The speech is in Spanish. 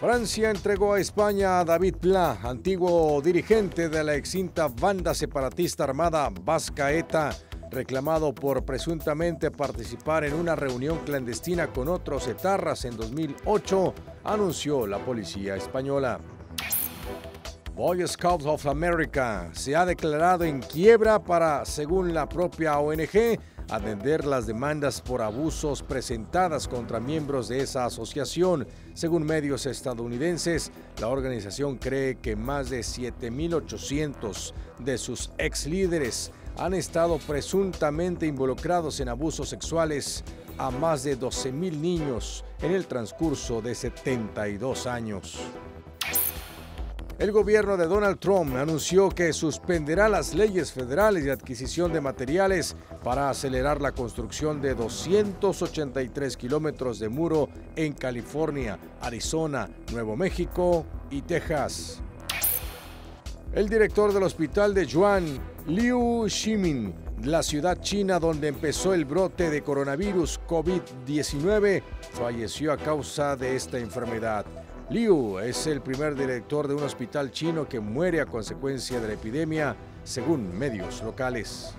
Francia entregó a España a David Pla, antiguo dirigente de la extinta banda separatista armada Vasca ETA, reclamado por presuntamente participar en una reunión clandestina con otros etarras en 2008, anunció la policía española. Boy Scouts of America se ha declarado en quiebra para, según la propia ONG, atender las demandas por abusos presentadas contra miembros de esa asociación. Según medios estadounidenses, la organización cree que más de 7.800 de sus ex líderes han estado presuntamente involucrados en abusos sexuales a más de 12.000 niños en el transcurso de 72 años. El gobierno de Donald Trump anunció que suspenderá las leyes federales de adquisición de materiales para acelerar la construcción de 283 kilómetros de muro en California, Arizona, Nuevo México y Texas. El director del hospital de Yuan, Liu Ximin, la ciudad china donde empezó el brote de coronavirus COVID-19, falleció a causa de esta enfermedad. Liu es el primer director de un hospital chino que muere a consecuencia de la epidemia, según medios locales.